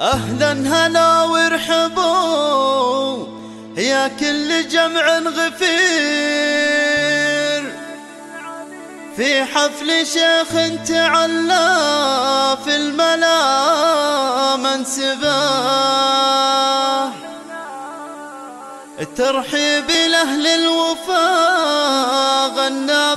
أهلا هلا وارحبوا يا كل جمع غفير. في حفل شيخ تعلى في الملا منسبه الترحيب لأهل الوفا غنى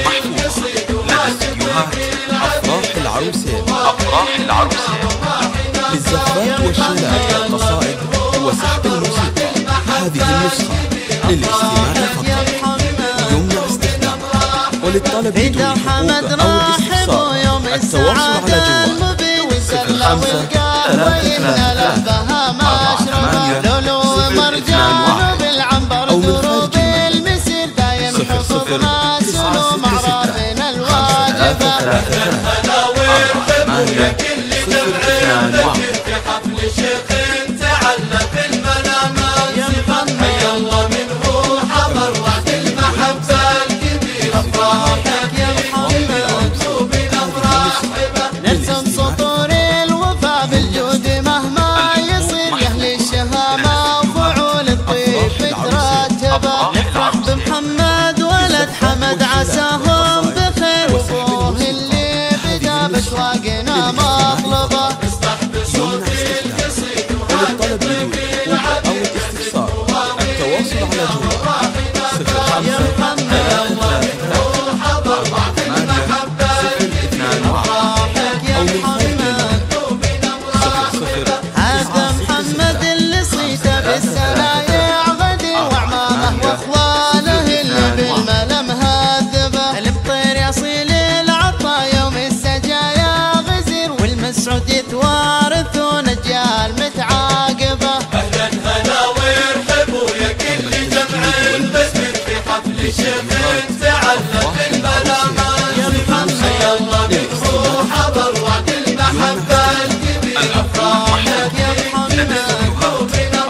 فيديوهات أفراح العروسين أفراح العروسين للزفات والشيلات والقصائد وسحب الموسيقى. هذه النسخة للاستماع فقط. يمنع استخدامها وللطلب بدون حمد حقوق أو الاستفسار. التواصل على جوال. وسلى خمسة. ثلاثة ثلاثة لبها أربعة ثمانية. صفر اثنان واحد. ثلاثة ثمانية صفر اثنان واحد في حفل شيخ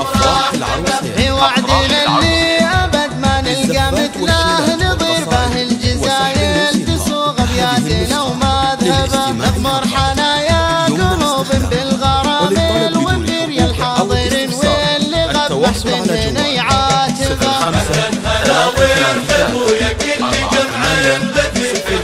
أفراح العروسين في وعدنا ابد ما نلقى مثله ابياتنا ومذهبه حنايا قلوب بالغرام الوفير يا الحاضرين واللي غبح مننا يعاتبه خمسة هلا وارحبوا يا كل جمع بسمك في في